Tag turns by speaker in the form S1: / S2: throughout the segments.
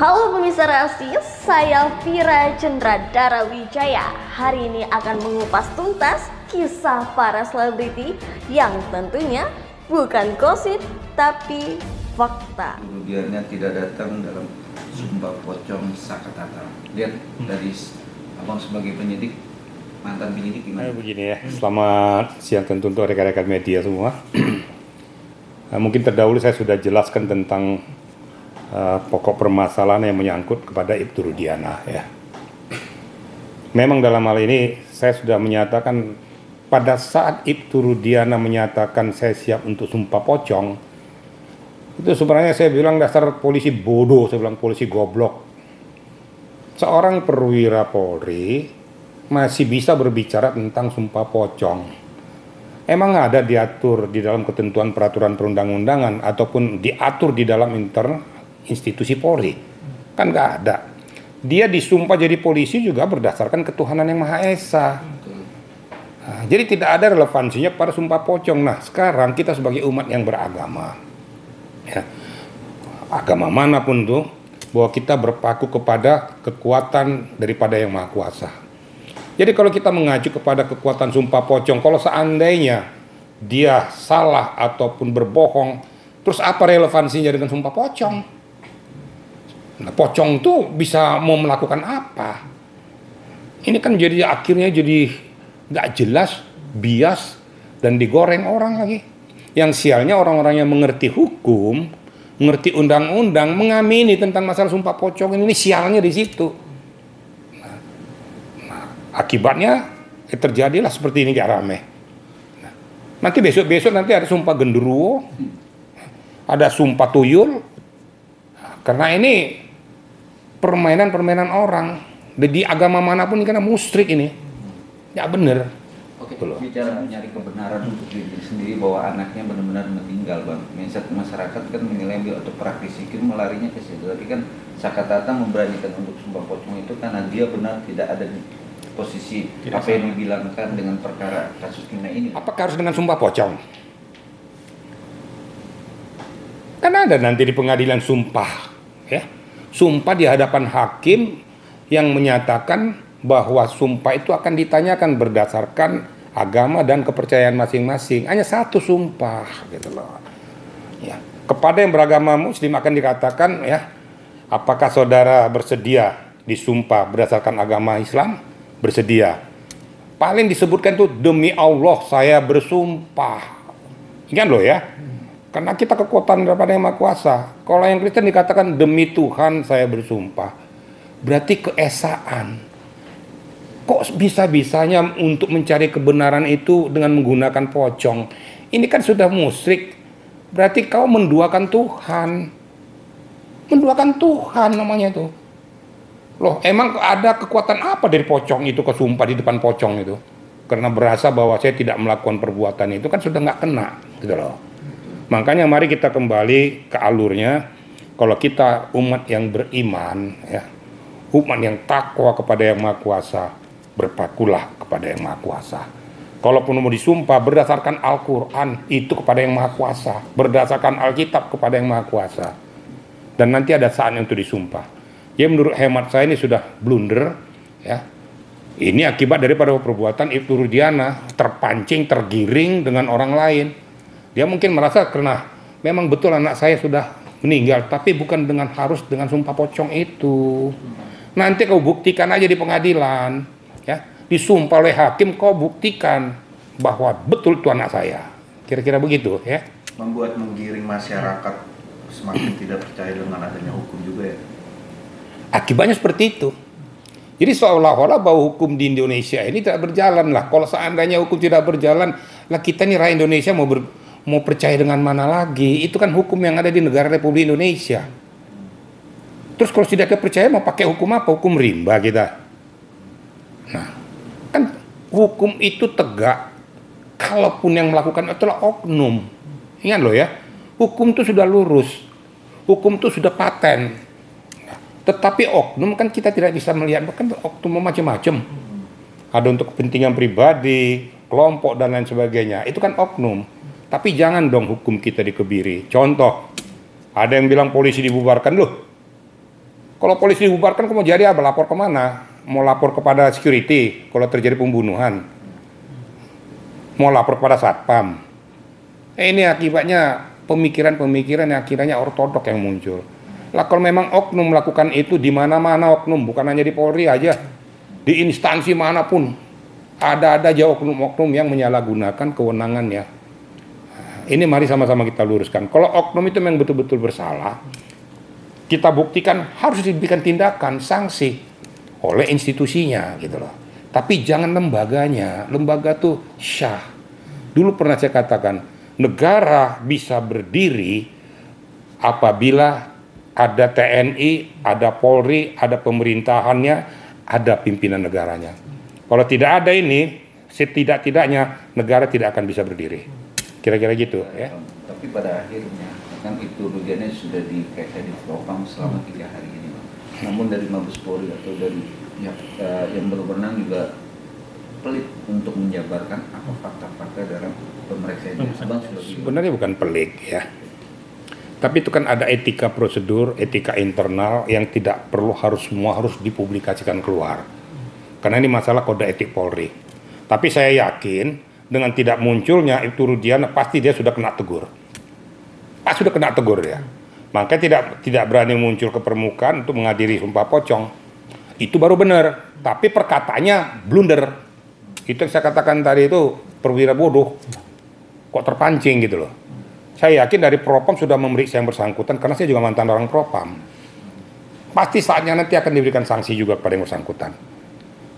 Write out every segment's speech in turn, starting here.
S1: Halo pemirsa Reaksi, saya Vira Chandra Darawijaya. Hari ini akan mengupas tuntas kisah para selebriti yang tentunya bukan gosip tapi fakta.
S2: Kemudiannya tidak datang dalam sumpah pocong sakatata. Lihat dari abang sebagai penyidik, mantan penyidik
S3: Ayo
S2: gimana?
S3: begini ya, selamat siang tentu untuk rekan-rekan media semua. Nah, mungkin terdahulu saya sudah jelaskan tentang uh, pokok permasalahan yang menyangkut kepada Ibtu Rudiana ya. Memang dalam hal ini saya sudah menyatakan pada saat Ibtu Rudiana menyatakan saya siap untuk sumpah pocong, itu sebenarnya saya bilang dasar polisi bodoh, saya bilang polisi goblok. Seorang perwira Polri masih bisa berbicara tentang sumpah pocong. Emang ada diatur di dalam ketentuan peraturan perundang-undangan ataupun diatur di dalam inter institusi Polri? Kan nggak ada. Dia disumpah jadi polisi juga berdasarkan ketuhanan yang Maha Esa. Nah, jadi tidak ada relevansinya pada sumpah pocong. Nah sekarang kita sebagai umat yang beragama, ya, agama mana pun tuh, bahwa kita berpaku kepada kekuatan daripada yang Maha Kuasa. Jadi kalau kita mengacu kepada kekuatan sumpah pocong, kalau seandainya dia salah ataupun berbohong, terus apa relevansinya dengan sumpah pocong? Nah, pocong tuh bisa mau melakukan apa? Ini kan jadi akhirnya jadi nggak jelas, bias, dan digoreng orang lagi. Yang sialnya orang-orang yang mengerti hukum, mengerti undang-undang, mengamini tentang masalah sumpah pocong ini, ini sialnya di situ akibatnya eh, terjadilah seperti ini gak rame. Nah, nanti besok-besok nanti ada sumpah genderuwo, ada sumpah tuyul, Nah, karena ini permainan-permainan orang. Di agama mana pun ini karena musrik ini, ya bener.
S2: Oke,
S3: Betul.
S2: bicara mencari kebenaran untuk diri sendiri bahwa anaknya benar-benar meninggal bang. Mindset masyarakat kan menilai atau praktisi kan melarinya ke situ. Tapi kan Sakatata memberanikan untuk sumpah pocong itu karena dia benar tidak ada di posisi
S3: Tidak
S2: apa yang dibilangkan dengan perkara kasus Kina ini.
S3: Apakah harus dengan sumpah pocong? Kan ada nanti di pengadilan sumpah, ya. Sumpah di hadapan hakim yang menyatakan bahwa sumpah itu akan ditanyakan berdasarkan agama dan kepercayaan masing-masing. Hanya satu sumpah, gitu loh. Ya. Kepada yang beragama muslim akan dikatakan ya, apakah saudara bersedia disumpah berdasarkan agama Islam? Bersedia. Paling disebutkan tuh demi Allah saya bersumpah. Ingat loh ya. Karena kita kekuatan daripada yang Maha Kuasa. Kalau yang Kristen dikatakan demi Tuhan saya bersumpah. Berarti keesaan. Kok bisa-bisanya untuk mencari kebenaran itu dengan menggunakan pocong? Ini kan sudah musyrik. Berarti kau menduakan Tuhan. Menduakan Tuhan namanya itu. Loh, emang ada kekuatan apa dari pocong itu ke sumpah di depan pocong itu? Karena berasa bahwa saya tidak melakukan perbuatan itu kan sudah nggak kena, gitu loh. Makanya mari kita kembali ke alurnya. Kalau kita umat yang beriman, ya, umat yang takwa kepada yang maha kuasa, berpakulah kepada yang maha kuasa. Kalaupun mau disumpah berdasarkan Al-Quran, itu kepada yang maha kuasa. Berdasarkan Alkitab kepada yang maha kuasa. Dan nanti ada saatnya untuk disumpah. Ya menurut hemat saya ini sudah blunder, ya. Ini akibat daripada perbuatan Ibtu Rudiana terpancing, tergiring dengan orang lain. Dia mungkin merasa karena memang betul anak saya sudah meninggal, tapi bukan dengan harus dengan sumpah pocong itu. Nanti kau buktikan aja di pengadilan, ya. Disumpah oleh hakim kau buktikan bahwa betul itu anak saya. Kira-kira begitu, ya.
S4: membuat menggiring masyarakat semakin tidak percaya dengan adanya hukum juga ya.
S3: Akibatnya seperti itu. Jadi seolah-olah bahwa hukum di Indonesia ini tidak berjalan lah. Kalau seandainya hukum tidak berjalan, lah kita nih rakyat Indonesia mau ber- mau percaya dengan mana lagi? Itu kan hukum yang ada di negara Republik Indonesia. Terus kalau tidak percaya mau pakai hukum apa? Hukum rimba kita. Nah, kan hukum itu tegak. Kalaupun yang melakukan itulah oknum. Ingat loh ya, hukum itu sudah lurus. Hukum itu sudah paten. Tetapi oknum kan kita tidak bisa melihat kan oknum macam-macam. Ada untuk kepentingan pribadi, kelompok dan lain sebagainya. Itu kan oknum. Tapi jangan dong hukum kita dikebiri. Contoh, ada yang bilang polisi dibubarkan loh. Kalau polisi dibubarkan, kok mau jadi apa? Lapor ke mana? Mau lapor kepada security kalau terjadi pembunuhan? Mau lapor kepada satpam? Eh, ini akibatnya pemikiran-pemikiran yang akhirnya ortodok yang muncul. Lah kalau memang oknum melakukan itu di mana-mana oknum, bukan hanya di Polri aja, di instansi mana pun ada-ada aja oknum-oknum yang menyalahgunakan kewenangannya. Ini mari sama-sama kita luruskan. Kalau oknum itu memang betul-betul bersalah, kita buktikan harus diberikan tindakan sanksi oleh institusinya gitu loh. Tapi jangan lembaganya. Lembaga tuh syah. Dulu pernah saya katakan, negara bisa berdiri apabila ada TNI, ada Polri, ada pemerintahannya, ada pimpinan negaranya. Kalau tidak ada ini, setidak-tidaknya negara tidak akan bisa berdiri. Kira-kira gitu ya.
S2: Tapi pada akhirnya kan itu rugiannya sudah di kayak di propam selama tiga hari ini bang. Namun dari Mabes Polri atau dari pihak eh, yang berwenang juga pelit untuk menjabarkan apa fakta-fakta dalam pemeriksaan ini. Bang sudah bilang.
S3: Sebenarnya bukan pelik ya. Tapi itu kan ada etika prosedur, etika internal yang tidak perlu harus semua harus dipublikasikan keluar. Karena ini masalah kode etik Polri. Tapi saya yakin dengan tidak munculnya itu Rudiana pasti dia sudah kena tegur. Pas sudah kena tegur ya. Makanya tidak tidak berani muncul ke permukaan untuk menghadiri sumpah pocong. Itu baru benar. Tapi perkataannya blunder. Itu yang saya katakan tadi itu perwira bodoh. Kok terpancing gitu loh. Saya yakin dari propam sudah memeriksa yang bersangkutan karena saya juga mantan orang propam. Pasti saatnya nanti akan diberikan sanksi juga kepada yang bersangkutan.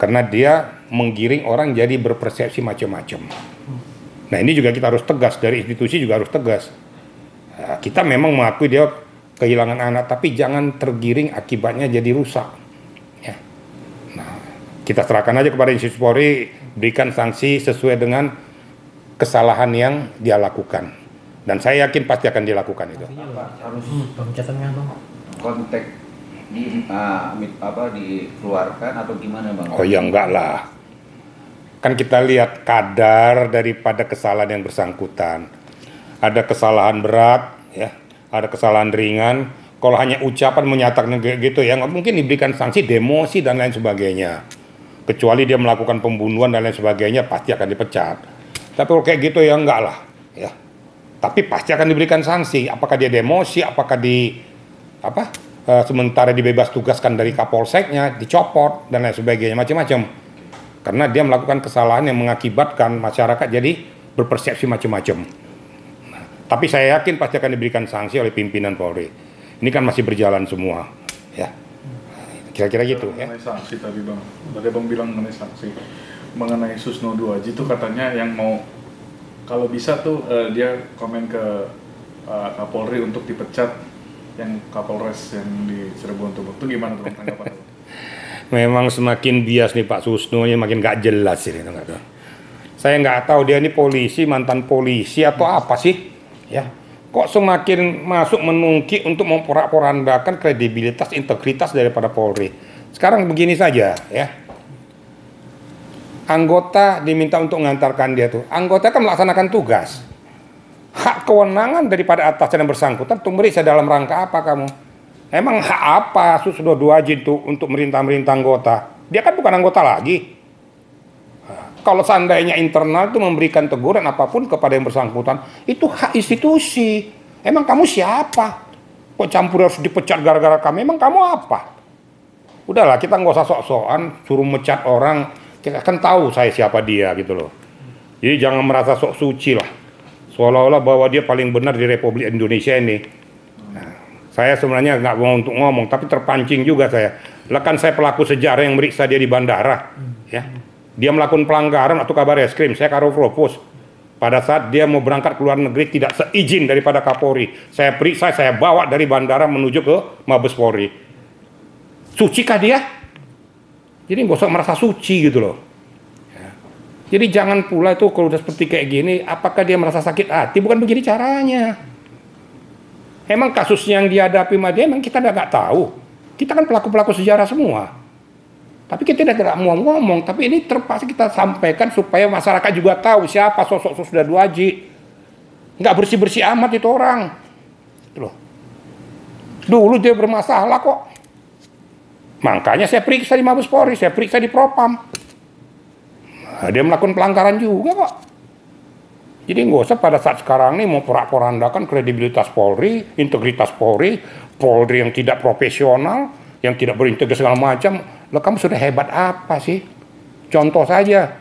S3: Karena dia menggiring orang jadi berpersepsi macam-macam. Nah ini juga kita harus tegas dari institusi juga harus tegas. Nah, kita memang mengakui dia kehilangan anak, tapi jangan tergiring akibatnya jadi rusak. Ya. Nah, kita serahkan aja kepada institusi Polri, berikan sanksi sesuai dengan kesalahan yang dia lakukan. Dan saya yakin pasti akan dilakukan itu.
S2: Apa harus
S5: bang.
S2: Di mit- apa dikeluarkan atau gimana bang?
S3: Oh ya enggak lah. Kan kita lihat kadar daripada kesalahan yang bersangkutan. Ada kesalahan berat, ya, ada kesalahan ringan. Kalau hanya ucapan menyatakan gitu ya mungkin diberikan sanksi demosi dan lain sebagainya. Kecuali dia melakukan pembunuhan dan lain sebagainya pasti akan dipecat. Tapi kalau kayak gitu ya enggak lah, ya. Tapi pasti akan diberikan sanksi. Apakah dia demosi, apakah di apa eh, sementara dibebas tugaskan dari kapolseknya, dicopot dan lain sebagainya macam-macam. Karena dia melakukan kesalahan yang mengakibatkan masyarakat jadi berpersepsi macam-macam. Nah, tapi saya yakin pasti akan diberikan sanksi oleh pimpinan Polri. Ini kan masih berjalan semua, ya. Kira-kira gitu ya.
S6: Sanksi tadi bang, tadi abang bilang mengenai sanksi, mengenai Susno 2 itu katanya yang mau kalau bisa tuh eh, dia komen ke eh, Kapolri untuk dipecat yang Kapolres yang di Cirebon tuh itu gimana tuh tanggapan?
S3: Memang semakin bias nih Pak Susno ini makin gak jelas ini nggak tahu. Saya nggak tahu dia ini polisi mantan polisi atau apa sih ya. Kok semakin masuk menungki untuk memporak-porandakan kredibilitas integritas daripada Polri. Sekarang begini saja ya. Anggota diminta untuk mengantarkan dia tuh. Anggota kan melaksanakan tugas hak kewenangan daripada atasan yang bersangkutan untuk meriksa dalam rangka apa kamu Emang hak apa Susno Duaji itu untuk merintah-merintah anggota? Dia kan bukan anggota lagi. Kalau seandainya internal itu memberikan teguran apa pun kepada yang bersangkutan, itu hak institusi. Emang kamu siapa? Kok campur harus dipecat gara-gara kami? Emang kamu apa? Udahlah, kita nggak usah sok-sokan suruh mecat orang. Kita kan tahu saya siapa dia gitu loh. Jadi jangan merasa sok suci lah. Seolah-olah bahwa dia paling benar di Republik Indonesia ini. Saya sebenarnya nggak mau untuk ngomong, tapi terpancing juga saya. Lah kan saya pelaku sejarah yang meriksa dia di bandara, ya. Dia melakukan pelanggaran atau kabar eskrim, saya karo propos. Pada saat dia mau berangkat ke luar negeri tidak seizin daripada Kapolri. Saya periksa, saya bawa dari bandara menuju ke Mabes Polri. Sucikah dia? Jadi nggak usah merasa suci gitu loh. Jadi jangan pula itu kalau udah seperti kayak gini, apakah dia merasa sakit hati? Bukan begini caranya. Emang kasus yang dihadapi sama dia emang kita nggak tahu. Kita kan pelaku-pelaku sejarah semua. Tapi kita tidak mau ngomong, tapi ini terpaksa kita sampaikan supaya masyarakat juga tahu siapa sosok Susda Duaji. Nggak bersih-bersih amat itu orang. Loh. Dulu dia bermasalah kok. Makanya saya periksa di Mabes Polri, saya periksa di Propam. Nah, dia melakukan pelanggaran juga kok. Jadi nggak usah pada saat sekarang ini mau porak-porandakan kredibilitas Polri, integritas Polri, Polri yang tidak profesional, yang tidak berintegritas segala macam. Lah kamu sudah hebat apa sih? Contoh saja,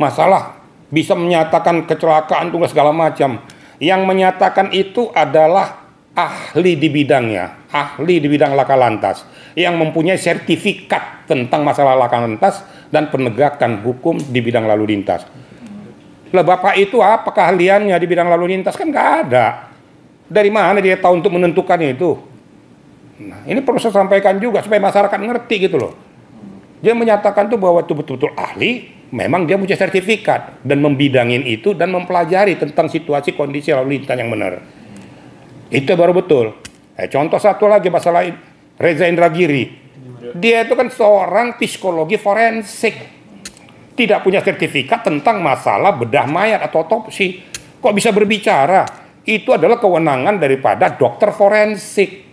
S3: masalah bisa menyatakan kecelakaan tunggal segala macam. Yang menyatakan itu adalah ahli di bidangnya, ahli di bidang laka lantas, yang mempunyai sertifikat tentang masalah laka lantas dan penegakan hukum di bidang lalu lintas. Lah bapak itu apa keahliannya di bidang lalu lintas kan nggak ada. Dari mana dia tahu untuk menentukan itu? Nah, ini perlu saya sampaikan juga supaya masyarakat ngerti gitu loh. Dia menyatakan tuh bahwa itu betul-betul ahli, memang dia punya sertifikat dan membidangin itu dan mempelajari tentang situasi kondisi lalu lintas yang benar. Itu baru betul. Eh, contoh satu lagi masalah Reza Indragiri. Dia itu kan seorang psikologi forensik tidak punya sertifikat tentang masalah bedah mayat atau otopsi. Kok bisa berbicara? Itu adalah kewenangan daripada dokter forensik.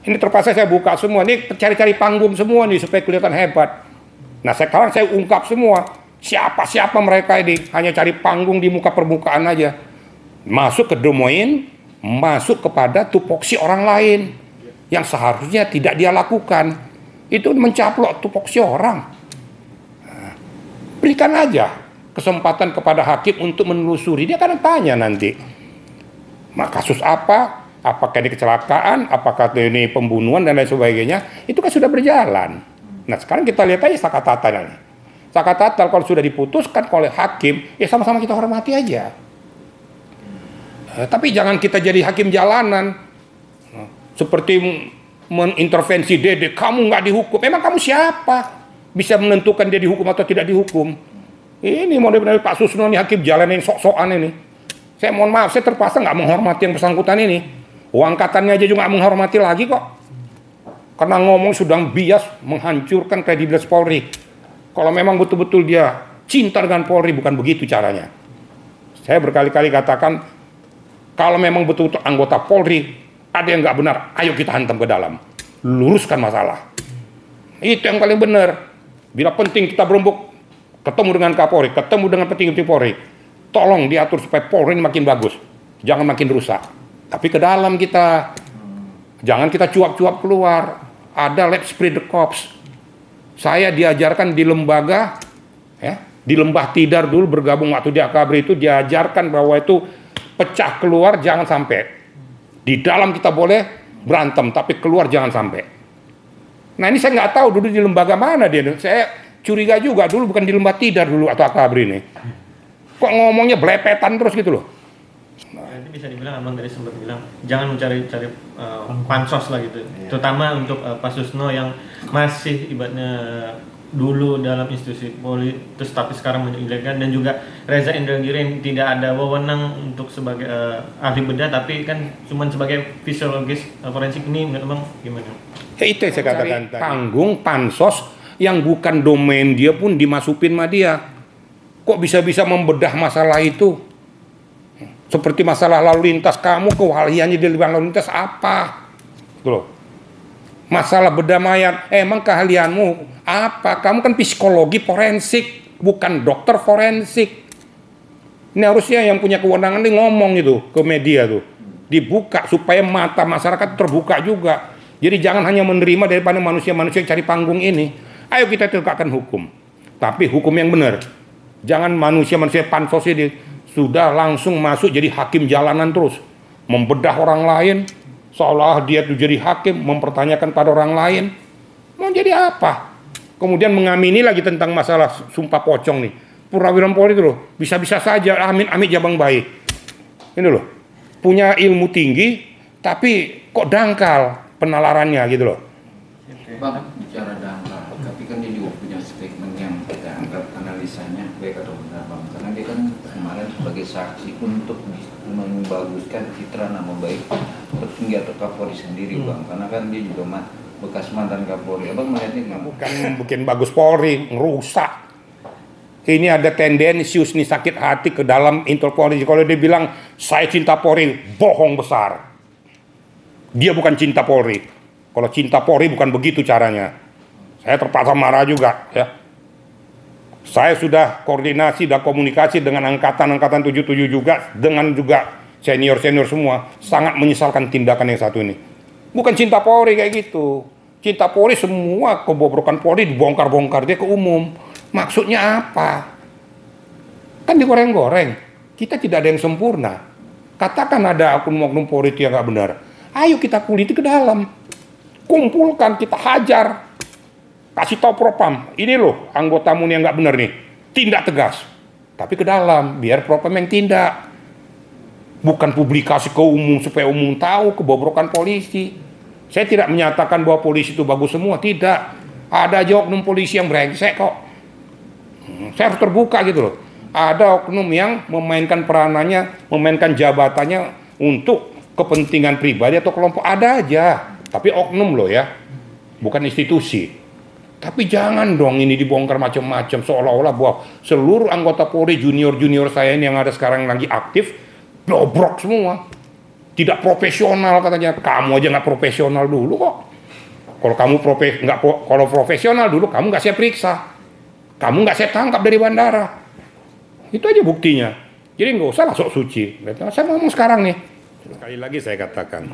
S3: Ini terpaksa saya buka semua. Ini cari-cari panggung semua nih supaya kelihatan hebat. Nah sekarang saya ungkap semua. Siapa-siapa mereka ini. Hanya cari panggung di muka permukaan aja. Masuk ke domain, masuk kepada tupoksi orang lain. Yang seharusnya tidak dia lakukan. Itu mencaplok tupoksi orang berikan aja kesempatan kepada hakim untuk menelusuri. Dia akan tanya nanti, mak kasus apa, apakah ini kecelakaan, apakah ini pembunuhan dan lain sebagainya, itu kan sudah berjalan. Nah sekarang kita lihat aja sakatata ini. Sakatata kalau sudah diputuskan oleh hakim, ya sama-sama kita hormati aja. Eh, tapi jangan kita jadi hakim jalanan. Seperti mengintervensi dede, kamu nggak dihukum. Memang kamu siapa? bisa menentukan dia dihukum atau tidak dihukum. Ini model-model Pak Susno ini hakim jalan ini sok-sokan ini. Saya mohon maaf, saya terpaksa nggak menghormati yang bersangkutan ini. Uang katanya aja juga nggak menghormati lagi kok. Karena ngomong sudah bias menghancurkan kredibilitas Polri. Kalau memang betul-betul dia cinta dengan Polri, bukan begitu caranya. Saya berkali-kali katakan, kalau memang betul-betul anggota Polri, ada yang nggak benar, ayo kita hantam ke dalam. Luruskan masalah. Itu yang paling benar. Bila penting kita berembuk ketemu dengan Kapolri, ketemu dengan petinggi Polri, tolong diatur supaya Polri ini makin bagus, jangan makin rusak. Tapi ke dalam kita, jangan kita cuap-cuap keluar. Ada let's spread the cops. Saya diajarkan di lembaga, ya, di lembah tidar dulu bergabung waktu di Akabri itu diajarkan bahwa itu pecah keluar jangan sampai. Di dalam kita boleh berantem, tapi keluar jangan sampai. Nah ini saya nggak tahu dulu di lembaga mana dia. Saya curiga juga dulu bukan di lembaga tidar dulu atau akabri ini. Kok ngomongnya belepetan terus gitu loh.
S5: Nah, ini bisa dibilang abang tadi sempat bilang jangan mencari cari uh, pansos lah gitu, iya. terutama untuk uh, Pak Susno yang masih ibaratnya dulu dalam institusi Polri terus tapi sekarang menjelekan dan juga Reza Indragiri yang tidak ada wewenang untuk sebagai uh, ahli bedah tapi kan cuma sebagai fisiologis uh, forensik ini memang gimana?
S3: Ya itu yang saya katakan tadi. Panggung pansos yang bukan domain dia pun dimasukin sama dia. Kok bisa-bisa membedah masalah itu? Seperti masalah lalu lintas kamu kewaliannya di lalu lintas apa? Gitu loh masalah bedah mayat, emang keahlianmu apa? Kamu kan psikologi forensik, bukan dokter forensik. Ini harusnya yang punya kewenangan ini ngomong itu ke media tuh. Dibuka supaya mata masyarakat terbuka juga. Jadi jangan hanya menerima daripada manusia-manusia yang cari panggung ini. Ayo kita tegakkan hukum. Tapi hukum yang benar. Jangan manusia-manusia pansos ini sudah langsung masuk jadi hakim jalanan terus. Membedah orang lain, seolah dia itu jadi hakim mempertanyakan pada orang lain. Mau jadi apa? Kemudian mengamini lagi tentang masalah sumpah pocong nih. Purnawiran Polri itu loh bisa-bisa saja amin amin jabang baik. Ini loh punya ilmu tinggi tapi kok dangkal penalarannya gitu loh.
S2: Bang, bicara dangkal, tapi kan dia juga punya statement yang kita anggap analisanya baik atau benar Bang. Karena dia kan kemarin sebagai saksi untuk membaguskan citra nama baik petinggi atau Kapolri sendiri hmm. bang karena kan dia juga mat, bekas mantan Kapolri abang melihatnya gimana?
S3: bukan bukan bagus Polri ngerusak ini ada tendensius nih sakit hati ke dalam Intel Polri kalau dia bilang saya cinta Polri bohong besar dia bukan cinta Polri Kalau cinta Polri bukan begitu caranya. Saya terpaksa marah juga ya. Saya sudah koordinasi dan komunikasi dengan angkatan-angkatan 77 juga dengan juga senior-senior semua sangat menyesalkan tindakan yang satu ini. Bukan cinta Polri kayak gitu. Cinta Polri semua kebobrokan Polri dibongkar-bongkar dia ke umum. Maksudnya apa? Kan digoreng-goreng. Kita tidak ada yang sempurna. Katakan ada oknum-oknum Polri itu yang nggak benar. Ayo kita kuliti ke dalam. Kumpulkan, kita hajar. Kasih tahu propam, ini loh anggotamu yang nggak benar nih. Tindak tegas. Tapi ke dalam, biar propam yang tindak bukan publikasi ke umum supaya umum tahu kebobrokan polisi. Saya tidak menyatakan bahwa polisi itu bagus semua, tidak. Ada aja oknum polisi yang brengsek kok. Hmm, saya harus terbuka gitu loh. Ada oknum yang memainkan peranannya, memainkan jabatannya untuk kepentingan pribadi atau kelompok ada aja. Tapi oknum loh ya, bukan institusi. Tapi jangan dong ini dibongkar macam-macam seolah-olah bahwa seluruh anggota Polri junior-junior saya ini yang ada sekarang lagi aktif bobrok semua. Tidak profesional katanya. Kamu aja nggak profesional dulu kok. Kalau kamu profe nggak kalau profesional dulu kamu nggak saya periksa. Kamu nggak saya tangkap dari bandara. Itu aja buktinya. Jadi nggak usah sok suci. Saya ngomong sekarang nih. Sekali lagi saya katakan,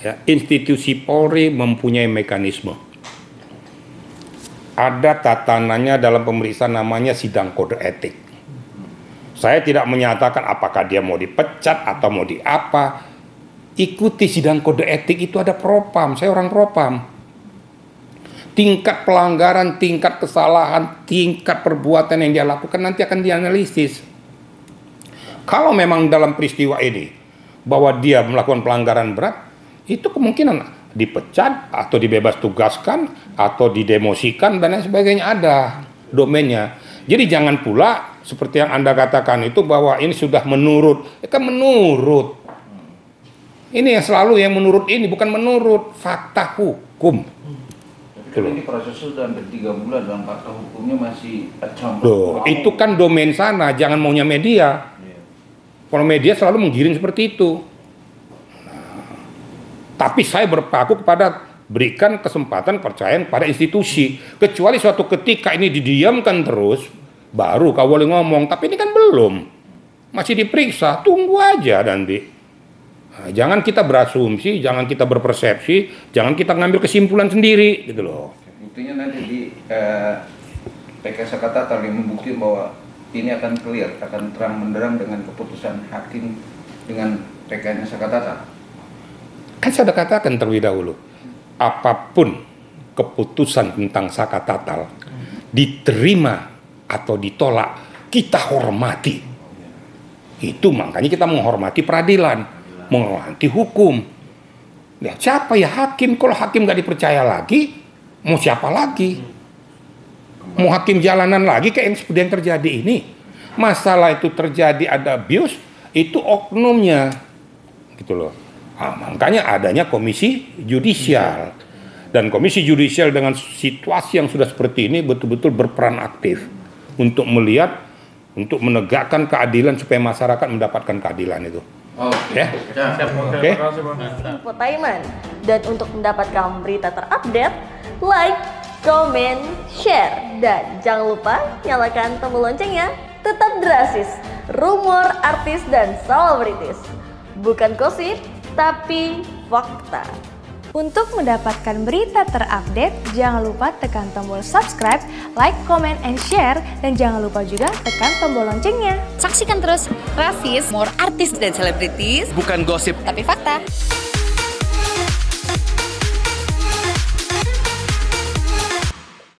S3: ya, institusi Polri mempunyai mekanisme ada tatanannya dalam pemeriksaan namanya sidang kode etik. Saya tidak menyatakan apakah dia mau dipecat atau mau di apa. Ikuti sidang kode etik itu ada propam. Saya orang propam. Tingkat pelanggaran, tingkat kesalahan, tingkat perbuatan yang dia lakukan nanti akan dianalisis. Kalau memang dalam peristiwa ini bahwa dia melakukan pelanggaran berat, itu kemungkinan dipecat atau dibebas tugaskan atau didemosikan dan lain sebagainya ada domainnya. Jadi jangan pula seperti yang Anda katakan itu bahwa ini sudah menurut. Ya kan menurut. Ini yang selalu yang menurut ini bukan menurut fakta hukum.
S2: Tapi kan ini proses sudah hampir tiga bulan dalam fakta hukumnya masih.
S3: Loh, itu kan domain sana, jangan maunya media. Kalau media selalu menggiring seperti itu. Tapi saya berpaku kepada berikan kesempatan percayaan pada institusi. Kecuali suatu ketika ini didiamkan terus, baru kau boleh ngomong. Tapi ini kan belum. Masih diperiksa, tunggu aja nanti. Nah, jangan kita berasumsi, jangan kita berpersepsi, jangan kita ngambil kesimpulan sendiri, gitu loh.
S2: Buktinya nanti di eh, PK Sakata yang membuktikan bahwa ini akan clear, akan terang menderang dengan keputusan hakim dengan PK-nya Sakatata.
S3: Kan saya katakan terlebih dahulu, apa pun keputusan tentang saka tatal diterima atau ditolak, kita hormati. Itu makanya kita menghormati peradilan, menghormati hukum. Ya, siapa ya hakim? Kalau hakim nggak dipercaya lagi, mau siapa lagi? Mau hakim jalanan lagi kayak yang seperti yang terjadi ini. Masalah itu terjadi ada abuse, itu oknumnya. Gitu loh. Nah, makanya adanya komisi judicial. Dan komisi judicial dengan situasi yang sudah seperti ini betul-betul berperan aktif untuk melihat, untuk menegakkan keadilan supaya masyarakat mendapatkan keadilan itu.
S2: Oh,
S3: Ya,
S6: Oke.
S3: Oke.
S1: Infotainment. Dan untuk mendapatkan berita terupdate, like, comment, share, dan jangan lupa nyalakan tombol loncengnya. Tetap drasis, rumor artis dan selebritis. Bukan gosip, tapi fakta.
S7: Untuk mendapatkan berita terupdate, jangan lupa tekan tombol subscribe, like, comment, and share, dan jangan lupa juga tekan tombol loncengnya.
S8: Saksikan terus Rasis, more artis dan selebritis,
S9: bukan gosip
S8: tapi fakta.